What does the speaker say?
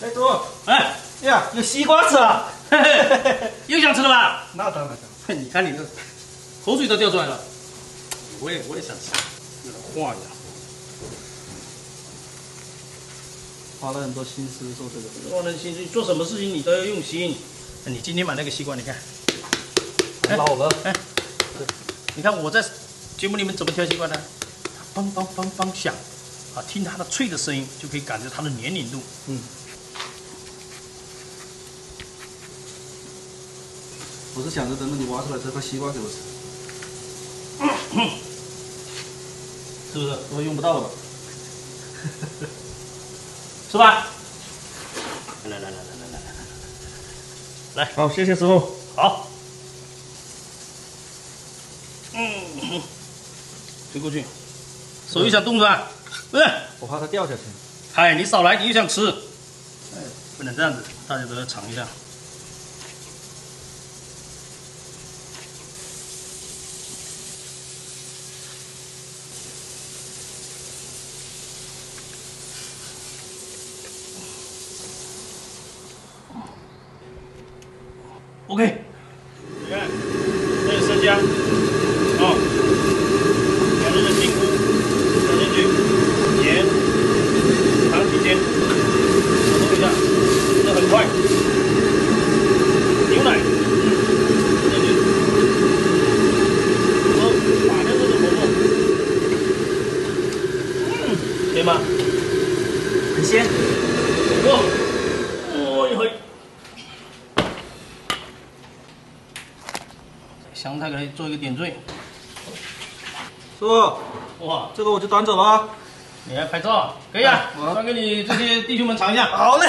哎，叔，哎，呀，有西瓜吃了，嘿嘿，又想吃了吧？那当然。哼，你看你这口水都掉出来了。我也我也想吃，有点化一下。花了很多心思做这个，花了心思，做什么事情你都要用心。你今天买那个西瓜，你看，老了。哎，你看我在节目里面怎么挑西瓜的？梆梆梆梆响，啊，听它的脆的声音就可以感觉它的黏黏度。嗯。我是想着等等你挖出来这块西瓜给我吃，是不是？都用不到了吧？是吧？来来来来来来来来，来，好，谢谢师傅。好。嗯，推过去，手又想动是吧？不是，我怕它掉下去。嗨，你少来，你又想吃。哎，不能这样子，大家都要尝一下。OK。你看，这是生姜，哦，两根的金菇加进去，盐、糖、鸡精，炒动一下，这很快。牛奶，嗯，进去，然后马上开始活，嗯，对吗？很鲜，不错。香菜给它做一个点缀。师傅，哇，这个我就端走了啊。你来拍照，可以啊，端给你这些弟兄们尝一下。好嘞。